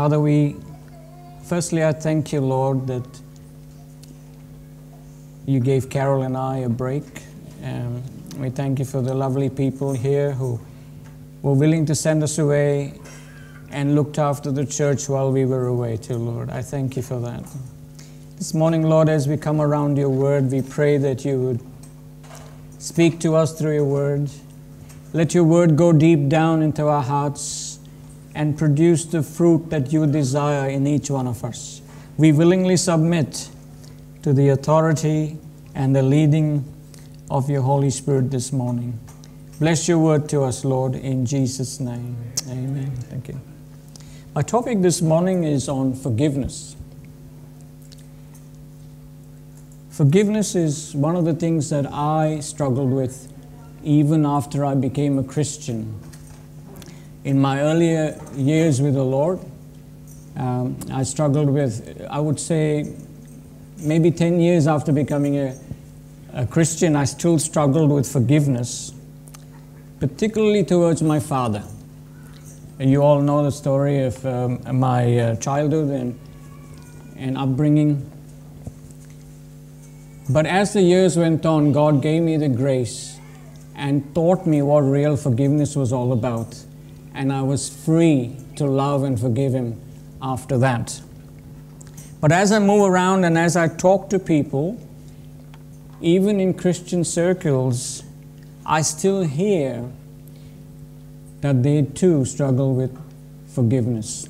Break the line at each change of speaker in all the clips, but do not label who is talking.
Father, we firstly I thank you, Lord, that you gave Carol and I a break. Um, we thank you for the lovely people here who were willing to send us away and looked after the church while we were away, too, Lord. I thank you for that. This morning, Lord, as we come around your word, we pray that you would speak to us through your word. Let your word go deep down into our hearts and produce the fruit that you desire in each one of us. We willingly submit to the authority and the leading of your Holy Spirit this morning. Bless your word to us, Lord, in Jesus' name. Amen. Thank you. My topic this morning is on forgiveness. Forgiveness is one of the things that I struggled with even after I became a Christian. In my earlier years with the Lord, um, I struggled with, I would say, maybe 10 years after becoming a, a Christian, I still struggled with forgiveness, particularly towards my father. And you all know the story of um, my uh, childhood and, and upbringing. But as the years went on, God gave me the grace and taught me what real forgiveness was all about. And I was free to love and forgive Him after that. But as I move around and as I talk to people, even in Christian circles, I still hear that they too struggle with forgiveness.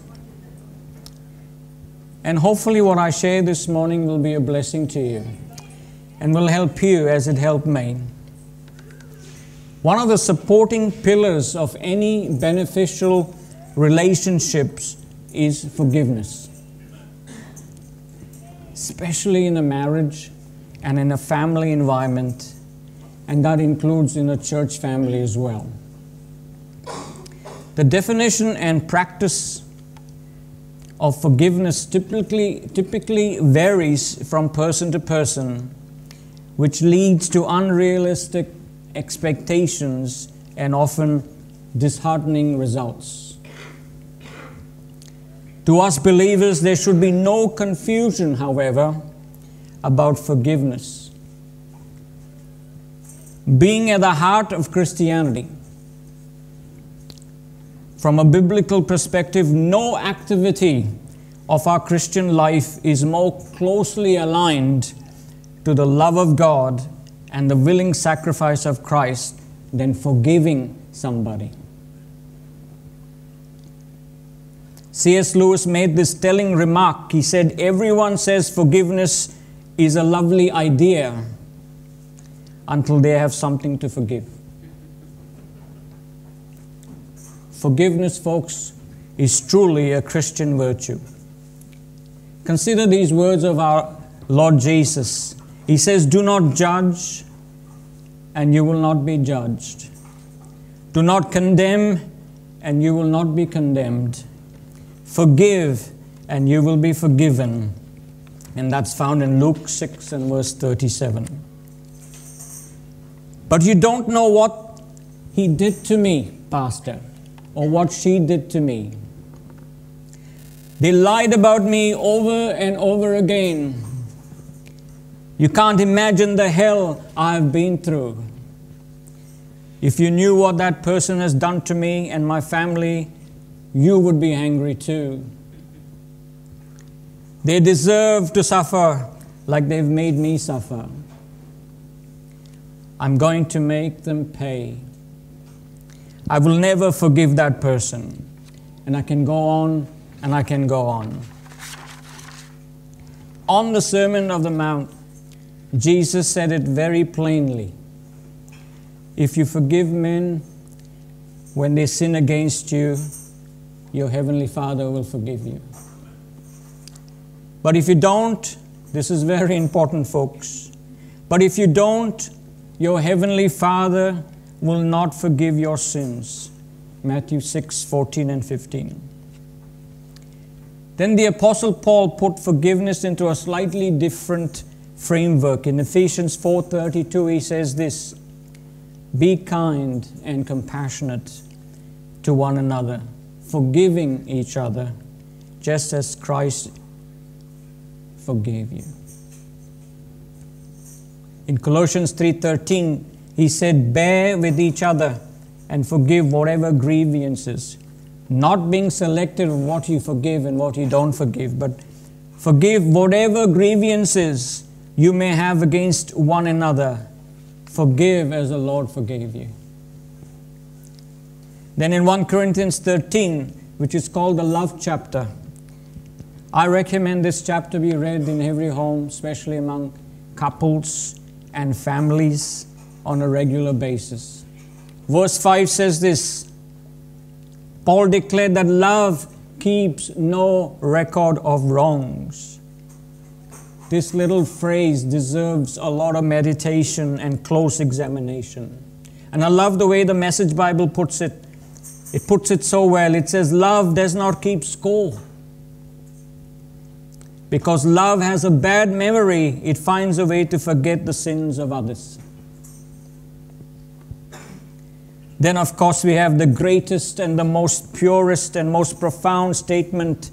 And hopefully, what I share this morning will be a blessing to you and will help you as it helped me. One of the supporting pillars of any beneficial relationships is forgiveness, especially in a marriage and in a family environment, and that includes in a church family as well. The definition and practice of forgiveness typically, typically varies from person to person which leads to unrealistic expectations and often disheartening results. To us believers, there should be no confusion, however, about forgiveness. Being at the heart of Christianity, from a biblical perspective, no activity of our Christian life is more closely aligned to the love of God and the willing sacrifice of Christ than forgiving somebody. C.S. Lewis made this telling remark. He said, Everyone says forgiveness is a lovely idea until they have something to forgive. Forgiveness, folks, is truly a Christian virtue. Consider these words of our Lord Jesus he says, Do not judge, and you will not be judged. Do not condemn, and you will not be condemned. Forgive, and you will be forgiven. And that's found in Luke 6 and verse 37. But you don't know what he did to me, Pastor, or what she did to me. They lied about me over and over again. You can't imagine the hell I've been through. If you knew what that person has done to me and my family, you would be angry too. They deserve to suffer like they've made me suffer. I'm going to make them pay. I will never forgive that person. And I can go on and I can go on. On the Sermon of the Mount, Jesus said it very plainly. If you forgive men when they sin against you, your heavenly Father will forgive you. But if you don't, this is very important, folks. But if you don't, your heavenly Father will not forgive your sins. Matthew 6 14 and 15. Then the Apostle Paul put forgiveness into a slightly different framework. In Ephesians 4:32 he says this, "Be kind and compassionate to one another, forgiving each other, just as Christ forgave you. In Colossians 3:13, he said, "Bear with each other and forgive whatever grievances, not being selective of what you forgive and what you don't forgive, but forgive whatever grievances you may have against one another. Forgive as the Lord forgave you." Then in 1 Corinthians 13, which is called the love chapter, I recommend this chapter be read in every home, especially among couples and families on a regular basis. Verse 5 says this Paul declared that love keeps no record of wrongs. This little phrase deserves a lot of meditation and close examination. And I love the way the Message Bible puts it. It puts it so well. It says, Love does not keep score. Because love has a bad memory, it finds a way to forget the sins of others. Then, of course, we have the greatest and the most purest and most profound statement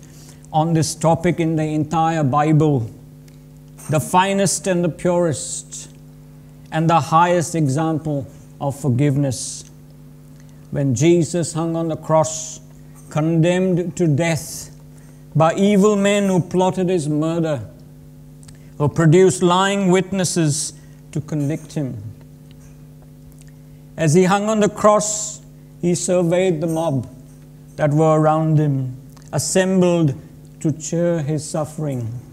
on this topic in the entire Bible. The finest and the purest and the highest example of forgiveness. When Jesus hung on the cross, condemned to death by evil men who plotted his murder, who produced lying witnesses to convict him. As he hung on the cross, he surveyed the mob that were around him, assembled to cheer his suffering.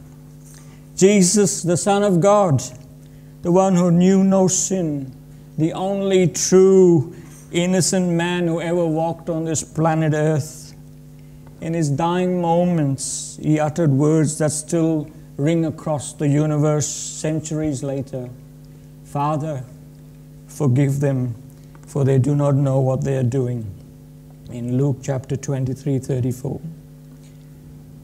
Jesus, the Son of God, the one who knew no sin, the only true innocent man who ever walked on this planet Earth. In his dying moments, he uttered words that still ring across the universe centuries later Father, forgive them for they do not know what they are doing. In Luke chapter 23 34.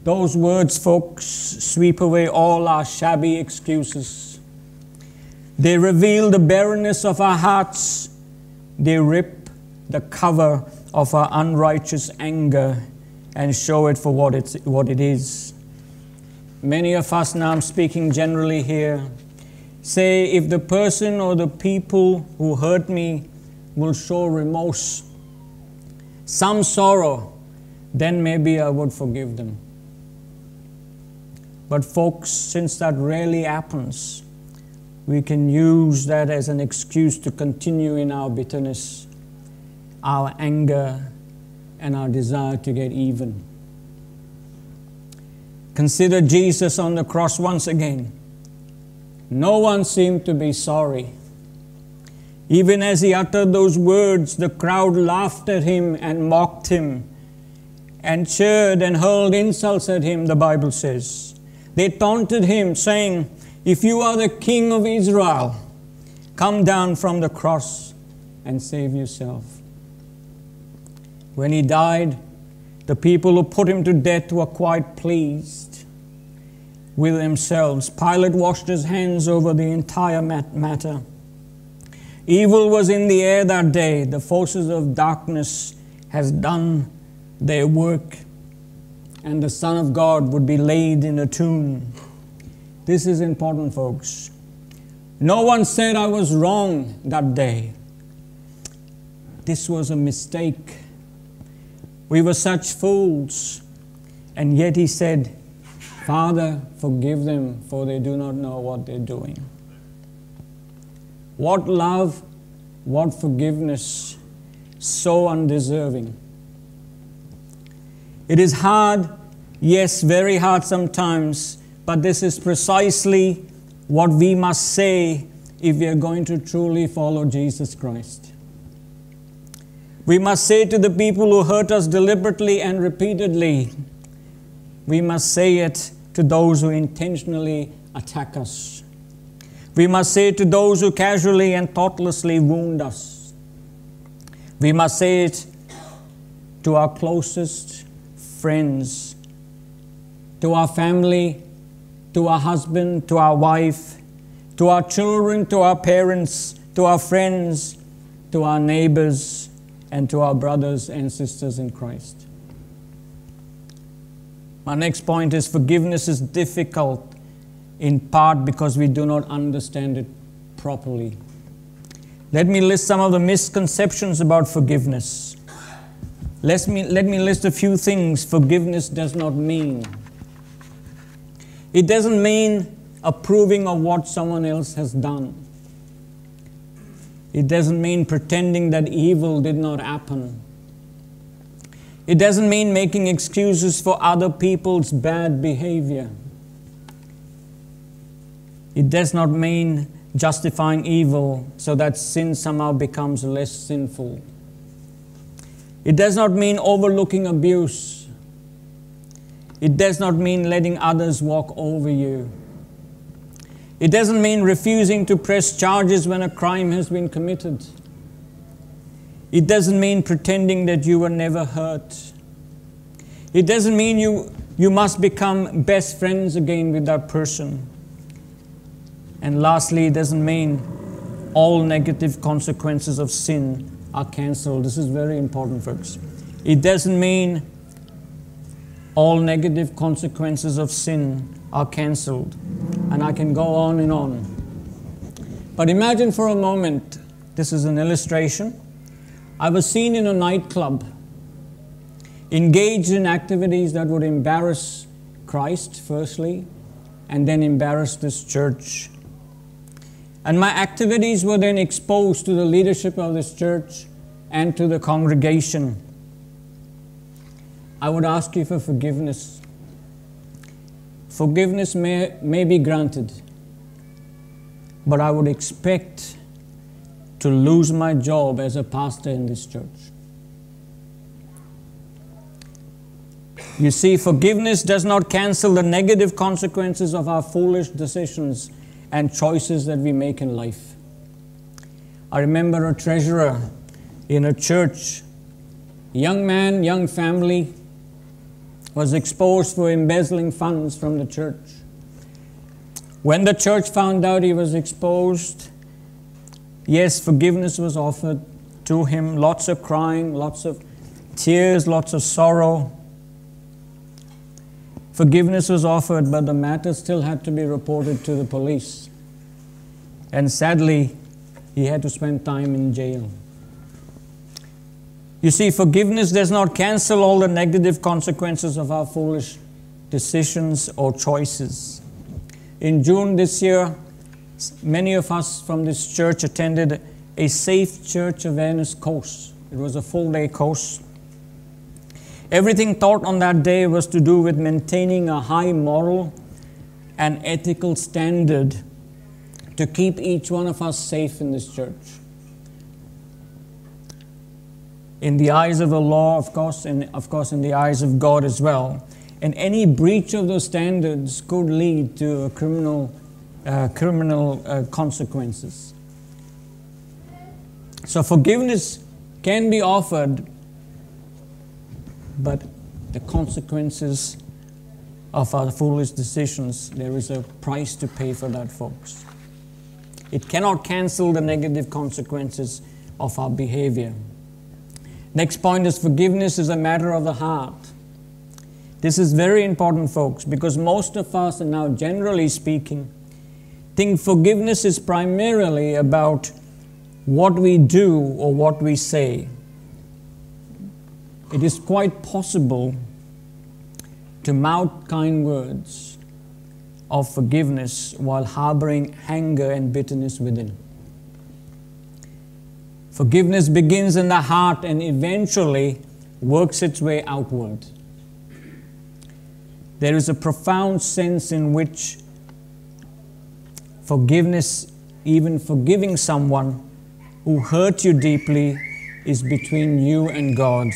Those words, folks, sweep away all our shabby excuses. They reveal the barrenness of our hearts. They rip the cover of our unrighteous anger and show it for what, it's, what it is. Many of us, now I'm speaking generally here, say if the person or the people who hurt me will show remorse, some sorrow, then maybe I would forgive them. But, folks, since that rarely happens, we can use that as an excuse to continue in our bitterness, our anger, and our desire to get even. Consider Jesus on the cross once again. No one seemed to be sorry. Even as he uttered those words, the crowd laughed at him and mocked him and cheered and hurled insults at him, the Bible says. They taunted him, saying, If you are the king of Israel, come down from the cross and save yourself. When he died, the people who put him to death were quite pleased with themselves. Pilate washed his hands over the entire matter. Evil was in the air that day. The forces of darkness has done their work, and the Son of God would be laid in a tomb. This is important, folks. No one said I was wrong that day. This was a mistake. We were such fools. And yet he said, Father, forgive them, for they do not know what they're doing. What love, what forgiveness, so undeserving. It is hard, yes, very hard sometimes, but this is precisely what we must say if we are going to truly follow Jesus Christ. We must say to the people who hurt us deliberately and repeatedly, we must say it to those who intentionally attack us. We must say it to those who casually and thoughtlessly wound us. We must say it to our closest friends, to our family, to our husband, to our wife, to our children, to our parents, to our friends, to our neighbors, and to our brothers and sisters in Christ. My next point is forgiveness is difficult in part because we do not understand it properly. Let me list some of the misconceptions about forgiveness. Let me, let me list a few things forgiveness does not mean. It doesn't mean approving of what someone else has done. It doesn't mean pretending that evil did not happen. It doesn't mean making excuses for other people's bad behavior. It does not mean justifying evil so that sin somehow becomes less sinful. It does not mean overlooking abuse. It does not mean letting others walk over you. It doesn't mean refusing to press charges when a crime has been committed. It doesn't mean pretending that you were never hurt. It doesn't mean you, you must become best friends again with that person. And lastly, it doesn't mean all negative consequences of sin are cancelled. This is very important, folks. It doesn't mean all negative consequences of sin are cancelled. And I can go on and on. But imagine for a moment this is an illustration. I was seen in a nightclub, engaged in activities that would embarrass Christ, firstly, and then embarrass this church. And my activities were then exposed to the leadership of this church and to the congregation. I would ask you for forgiveness Forgiveness may, may be granted, but I would expect to lose my job as a pastor in this church. You see, forgiveness does not cancel the negative consequences of our foolish decisions and choices that we make in life. I remember a treasurer in a church, young man, young family, was exposed for embezzling funds from the church. When the church found out he was exposed, yes, forgiveness was offered to him, lots of crying, lots of tears, lots of sorrow. Forgiveness was offered, but the matter still had to be reported to the police. And sadly, he had to spend time in jail. You see, forgiveness does not cancel all the negative consequences of our foolish decisions or choices. In June this year, many of us from this church attended a Safe Church Awareness course. It was a full day course. Everything taught on that day was to do with maintaining a high moral and ethical standard to keep each one of us safe in this church in the eyes of the law, of course, and of course in the eyes of God as well. And any breach of those standards could lead to criminal, uh, criminal uh, consequences. So forgiveness can be offered, but the consequences of our foolish decisions, there is a price to pay for that, folks. It cannot cancel the negative consequences of our behavior. Next point is forgiveness is a matter of the heart. This is very important, folks, because most of us, and now generally speaking, think forgiveness is primarily about what we do or what we say. It is quite possible to mouth kind words of forgiveness while harboring anger and bitterness within. Forgiveness begins in the heart and eventually works its way outward. There is a profound sense in which forgiveness, even forgiving someone who hurt you deeply, is between you and God.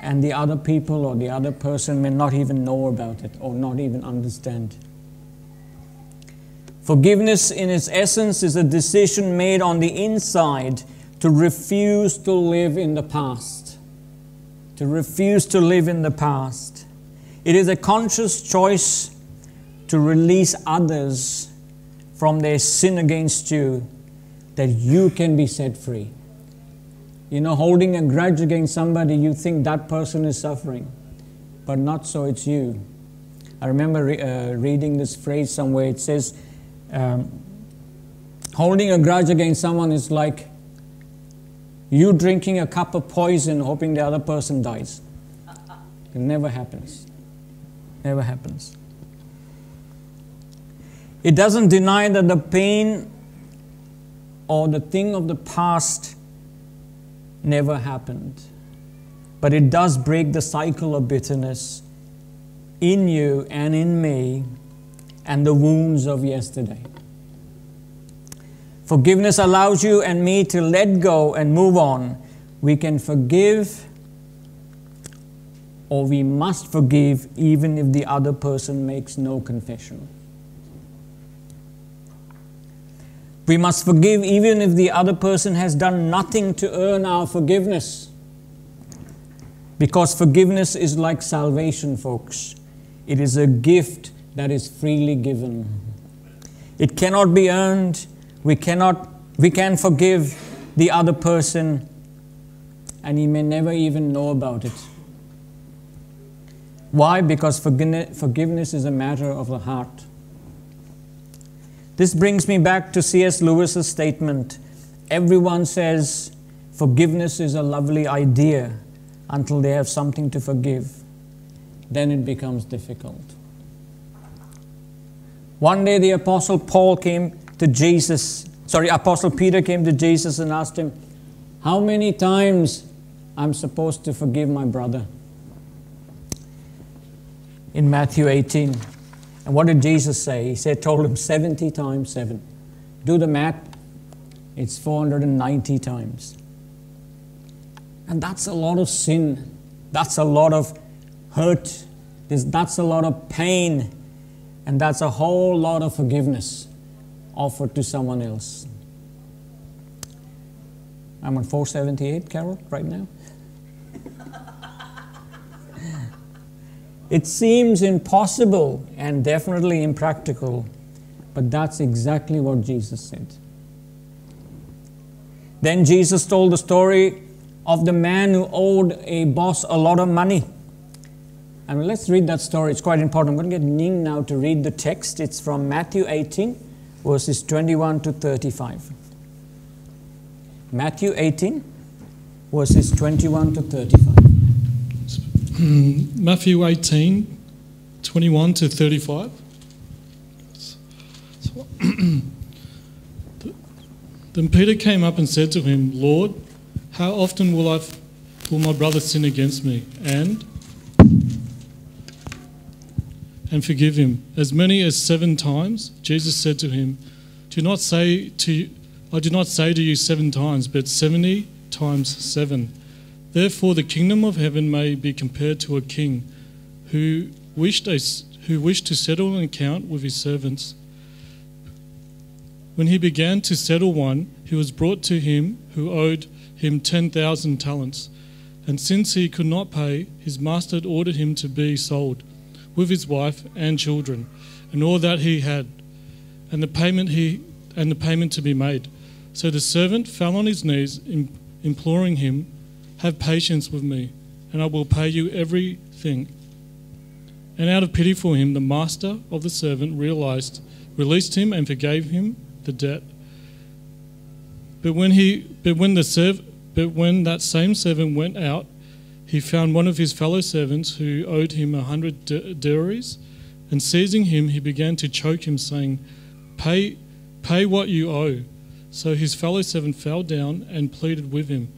And the other people or the other person may not even know about it or not even understand. Forgiveness, in its essence, is a decision made on the inside to refuse to live in the past. To refuse to live in the past. It is a conscious choice to release others from their sin against you that you can be set free. You know, holding a grudge against somebody, you think that person is suffering. but not so it's you. I remember re- uh, reading this phrase somewhere. It says, um, holding a grudge against someone is like you drinking a cup of poison hoping the other person dies. It never happens. Never happens. It doesn't deny that the pain or the thing of the past never happened. But it does break the cycle of bitterness in you and in me and the wounds of yesterday. Forgiveness allows you and me to let go and move on. We can forgive or we must forgive even if the other person makes no confession. We must forgive even if the other person has done nothing to earn our forgiveness. Because forgiveness is like salvation, folks. It is a gift that is freely given. It cannot be earned. We cannot we can forgive the other person and he may never even know about it. Why? Because forgiveness is a matter of the heart. This brings me back to C.S. Lewis's statement. Everyone says forgiveness is a lovely idea until they have something to forgive. Then it becomes difficult. One day the Apostle Paul came to Jesus, sorry, Apostle Peter came to Jesus and asked him, How many times I'm supposed to forgive my brother? In Matthew 18. And what did Jesus say? He said, told him 70 times 7. Do the math, it's 490 times. And that's a lot of sin. That's a lot of hurt. That's a lot of pain. And that's a whole lot of forgiveness offered to someone else. I'm on 478, Carol, right now. It seems impossible and definitely impractical, but that's exactly what Jesus said. Then Jesus told the story of the man who owed a boss a lot of money. And let's read that story. It's quite important. I'm going to get Ning now to read the text. It's from Matthew 18, verses 21 to 35. Matthew 18, verses 21 to 35.
Hmm, Matthew 18, 21 to 35. then Peter came up and said to him, Lord, how often will, I, will my brother sin against me? And and forgive him as many as seven times. Jesus said to him, Do not say to I do not say to you seven times, but seventy times seven. Therefore, the kingdom of heaven may be compared to a king who wished, a, who wished to settle an account with his servants. When he began to settle one, he was brought to him who owed him 10,000 talents. And since he could not pay, his master had ordered him to be sold, with his wife and children, and all that he had, and the payment he and the payment to be made. So the servant fell on his knees, imploring him have patience with me, and I will pay you everything. And out of pity for him, the master of the servant realized, released him, and forgave him the debt. But when he, but when the serv, but when that same servant went out, he found one of his fellow servants who owed him a hundred denarii, and seizing him, he began to choke him, saying, "Pay, pay what you owe." So his fellow servant fell down and pleaded with him.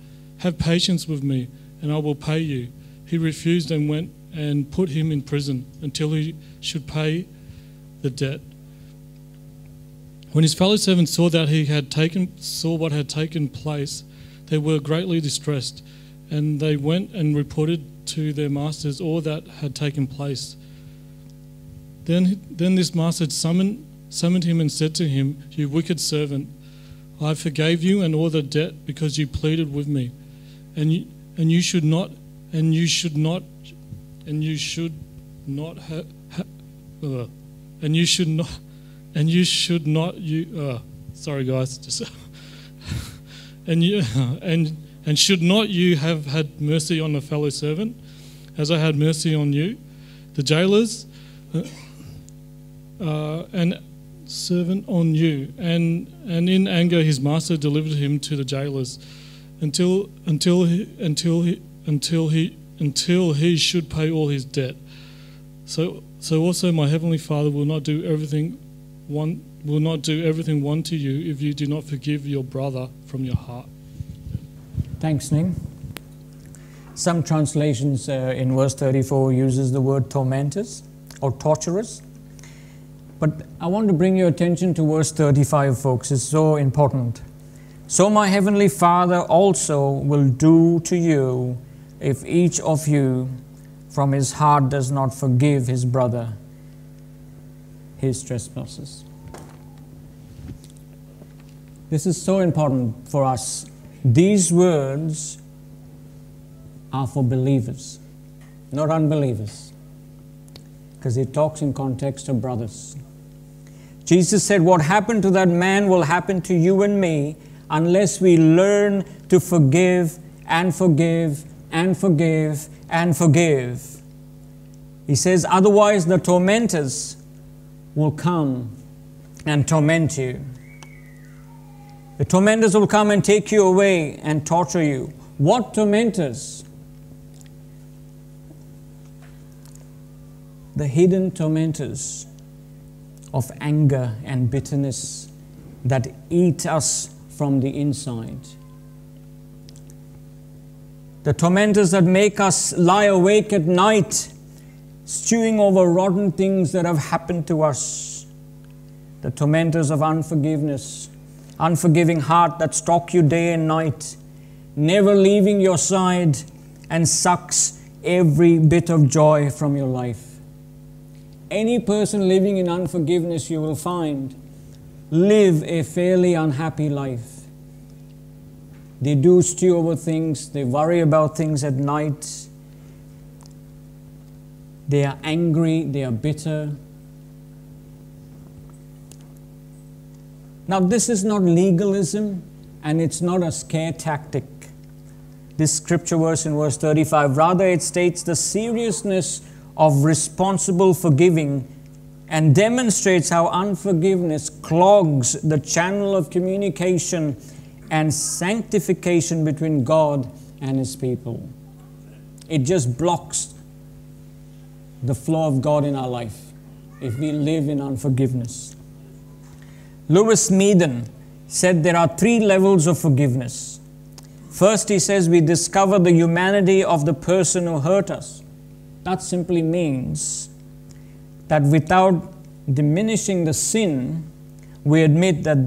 Have patience with me, and I will pay you. He refused and went and put him in prison until he should pay the debt. When his fellow servants saw that he had taken saw what had taken place, they were greatly distressed, and they went and reported to their masters all that had taken place. Then, then this master summoned, summoned him and said to him, You wicked servant, I forgave you and all the debt because you pleaded with me and you, and you should not and you should not and you should not have ha, uh, and you should not and you should not you uh, sorry guys just and you and and should not you have had mercy on a fellow servant as I had mercy on you. The jailers, uh, uh, and servant on you. And, and in anger, his master delivered him to the jailers until, until, he, until, he, until, he, until he should pay all his debt. So, so also my heavenly Father will not do everything one will not do everything one to you if you do not forgive your brother from your heart.
Thanks, Ning. Some translations uh, in verse 34 uses the word tormentors or torturers. But I want to bring your attention to verse 35, folks. It's so important. So my heavenly Father also will do to you if each of you from his heart does not forgive his brother his trespasses. This is so important for us. These words are for believers, not unbelievers, because it talks in context of brothers. Jesus said, What happened to that man will happen to you and me unless we learn to forgive and forgive and forgive and forgive. He says, Otherwise, the tormentors will come and torment you. The tormentors will come and take you away and torture you. What tormentors? The hidden tormentors of anger and bitterness that eat us from the inside. The tormentors that make us lie awake at night, stewing over rotten things that have happened to us. The tormentors of unforgiveness, unforgiving heart that stalk you day and night, never leaving your side and sucks every bit of joy from your life any person living in unforgiveness, you will find, live a fairly unhappy life. They do stew over things, they worry about things at night, they are angry, they are bitter. Now, this is not legalism and it's not a scare tactic. This scripture verse in verse 35, rather, it states the seriousness of responsible forgiving and demonstrates how unforgiveness clogs the channel of communication and sanctification between God and His people. It just blocks the flow of God in our life if we live in unforgiveness. Lewis Smedes said there are three levels of forgiveness. First, he says we discover the humanity of the person who hurt us. That simply means that without diminishing the sin, we admit that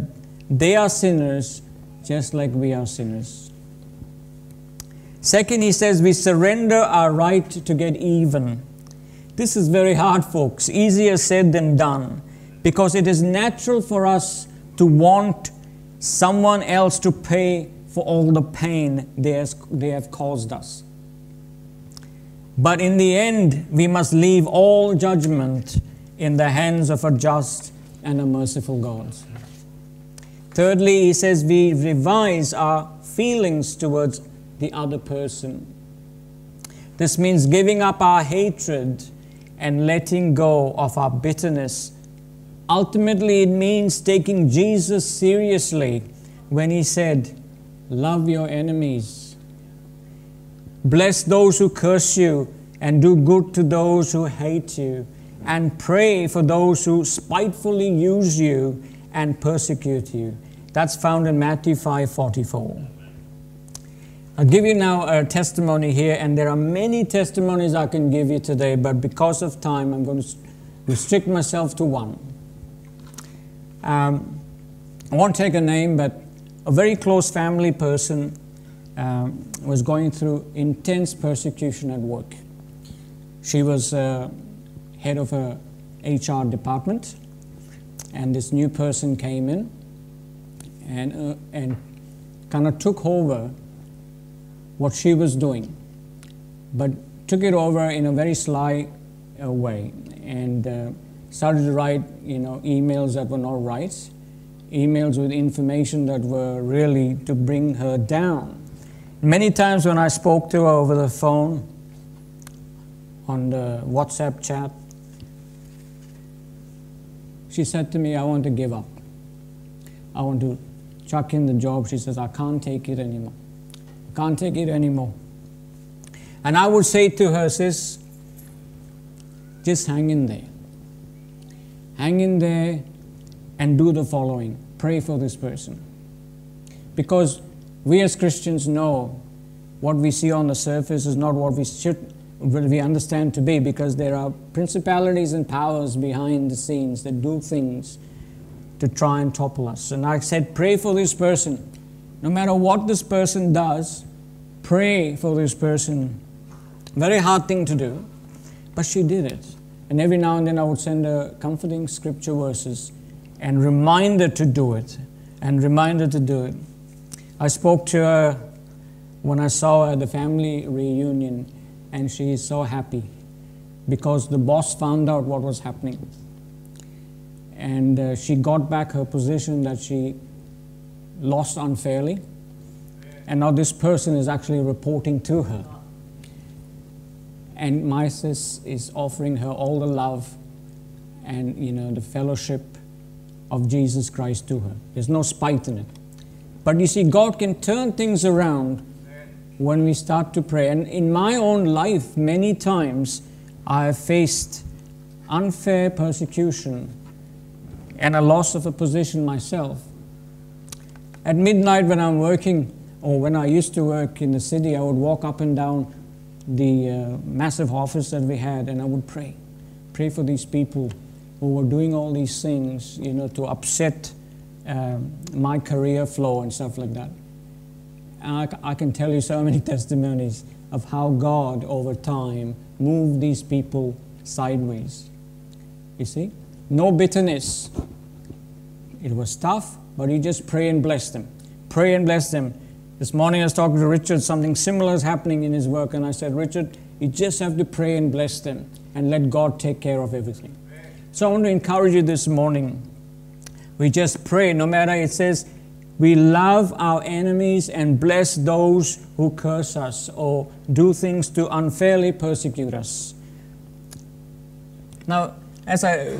they are sinners just like we are sinners. Second, he says we surrender our right to get even. This is very hard, folks, easier said than done, because it is natural for us to want someone else to pay for all the pain they, have caused us. But in the end, we must leave all judgment in the hands of a just and a merciful God. Thirdly, he says we revise our feelings towards the other person. This means giving up our hatred and letting go of our bitterness. Ultimately, it means taking Jesus seriously when he said, Love your enemies Bless those who curse you, and do good to those who hate you, and pray for those who spitefully use you and persecute you. That's found in Matthew 5:44. I'll give you now a testimony here, and there are many testimonies I can give you today, but because of time, I'm going to restrict myself to one. Um, I won't take a name, but a very close family person um, was going through intense persecution at work. She was uh, head of a HR department, and this new person came in and, uh, and kind of took over what she was doing, but took it over in a very sly uh, way and uh, started to write, you know, emails that were not right, emails with information that were really to bring her down. Many times when I spoke to her over the phone, on the WhatsApp chat. She said to me, I want to give up. I want to chuck in the job. She says, I can't take it anymore. I can't take it anymore. And I would say to her, sis, just hang in there. Hang in there and do the following pray for this person. Because we as Christians know what we see on the surface is not what we should we understand to be because there are principalities and powers behind the scenes that do things to try and topple us. And I said, pray for this person. No matter what this person does, pray for this person. Very hard thing to do, but she did it. And every now and then I would send her comforting scripture verses and remind her to do it, and remind her to do it. I spoke to her when I saw her at the family reunion, and she is so happy because the boss found out what was happening. And uh, she got back her position that she lost unfairly. And now this person is actually reporting to her. And my sis is offering her all the love and you know the fellowship of Jesus Christ to her. There's no spite in it. But you see, God can turn things around when we start to pray. And in my own life, many times I have faced unfair persecution and a loss of a position myself. At midnight, when I'm working, or when I used to work in the city, I would walk up and down the uh, massive office that we had and I would pray. Pray for these people who were doing all these things, you know, to upset um, my career flow and stuff like that. I, I can tell you so many testimonies of how God, over time, moved these people sideways. You see? No bitterness. It was tough, but you just pray and bless them. Pray and bless them. This morning I was talking to Richard, something similar is happening in his work, and I said, Richard, you just have to pray and bless them and let God take care of everything. So I want to encourage you this morning. We just pray, no matter it says, we love our enemies and bless those who curse us or do things to unfairly persecute us. Now, as I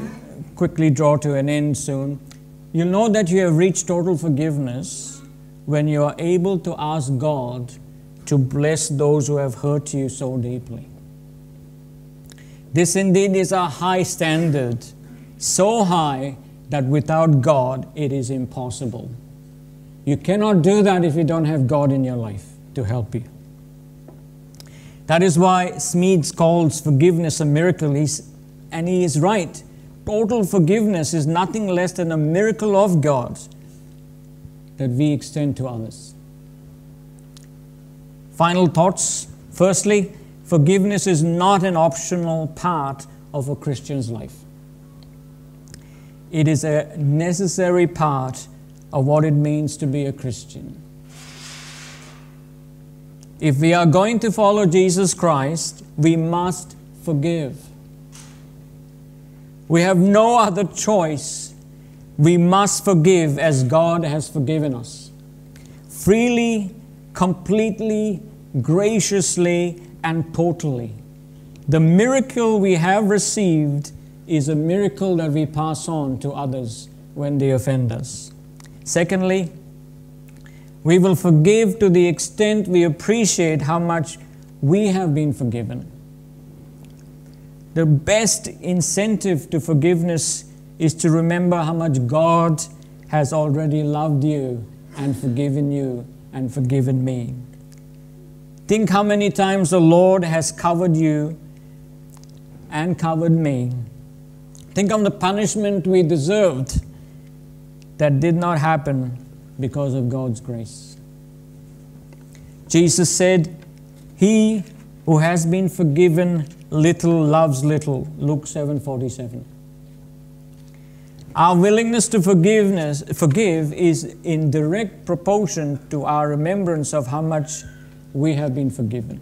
quickly draw to an end soon, you'll know that you have reached total forgiveness when you are able to ask God to bless those who have hurt you so deeply. This indeed is a high standard, so high that without God it is impossible. You cannot do that if you don't have God in your life to help you. That is why Smedes calls forgiveness a miracle, He's, and he is right. Total forgiveness is nothing less than a miracle of God that we extend to others. Final thoughts. Firstly, forgiveness is not an optional part of a Christian's life. It is a necessary part of what it means to be a Christian. If we are going to follow Jesus Christ, we must forgive. We have no other choice. We must forgive as God has forgiven us. Freely, completely, graciously, and totally. The miracle we have received is a miracle that we pass on to others when they offend us. Secondly, we will forgive to the extent we appreciate how much we have been forgiven. The best incentive to forgiveness is to remember how much God has already loved you and forgiven you and forgiven me. Think how many times the Lord has covered you and covered me. Think of the punishment we deserved that did not happen because of God's grace. Jesus said, He who has been forgiven little loves little. Luke 7:47. Our willingness to forgiveness, forgive is in direct proportion to our remembrance of how much we have been forgiven.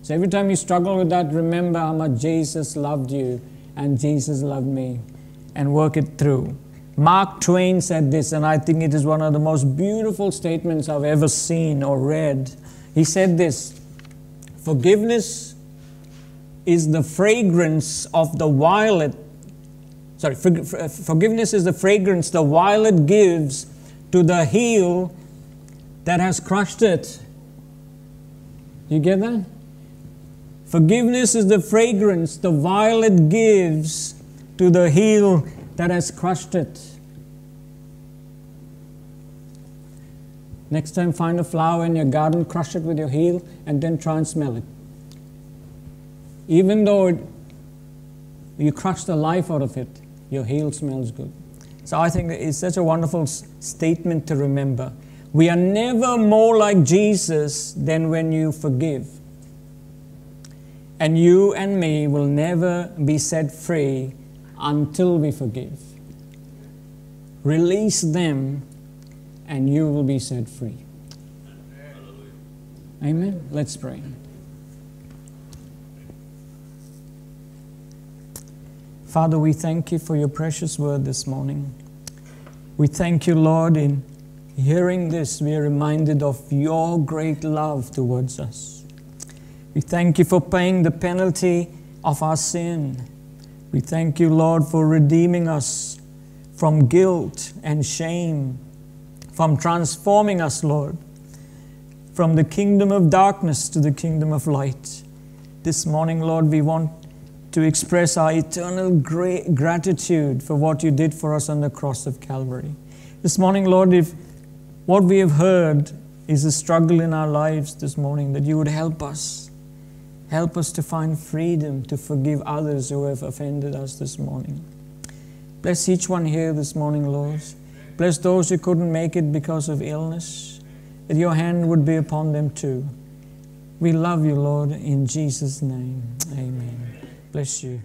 So every time you struggle with that, remember how much Jesus loved you and Jesus loved me and work it through. Mark Twain said this, and I think it is one of the most beautiful statements I've ever seen or read. He said this Forgiveness is the fragrance of the violet. Sorry, uh, forgiveness is the fragrance the violet gives to the heel that has crushed it. You get that? Forgiveness is the fragrance the violet gives to the heel that has crushed it. Next time, find a flower in your garden, crush it with your heel, and then try and smell it. Even though it, you crush the life out of it, your heel smells good. So I think it's such a wonderful statement to remember. We are never more like Jesus than when you forgive. And you and me will never be set free until we forgive. Release them and you will be set free. Amen. Let's pray. Father, we thank you for your precious word this morning. We thank you, Lord, in hearing this, we are reminded of your great love towards us. We thank you for paying the penalty of our sin. We thank you, Lord, for redeeming us from guilt and shame from transforming us, Lord, from the kingdom of darkness to the kingdom of light. This morning, Lord, we want to express our eternal gratitude for what you did for us on the cross of Calvary. This morning, Lord, if what we have heard is a struggle in our lives this morning, that you would help us. Help us to find freedom to forgive others who have offended us this morning. Bless each one here this morning, Lord. Bless those who couldn't make it because of illness, that your hand would be upon them too. We love you, Lord, in Jesus' name. Amen. Bless you.